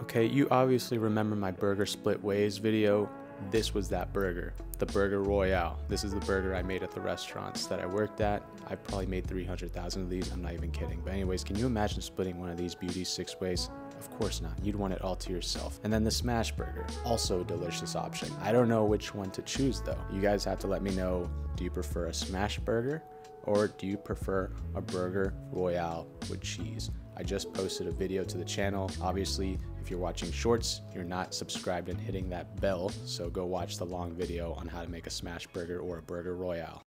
Okay, you obviously remember my burger split ways video. This was that burger, the Burger Royale. This is the burger I made at the restaurants that I worked at. I probably made 300,000 of these, I'm not even kidding. But anyways, can you imagine splitting one of these beauties six ways? Of course not. You'd want it all to yourself. And then the smash burger, also a delicious option. I don't know which one to choose though. You guys have to let me know, do you prefer a smash burger or do you prefer a burger royale with cheese? I just posted a video to the channel. Obviously, if you're watching shorts, you're not subscribed and hitting that bell, so go watch the long video on how to make a smash burger or a burger royale.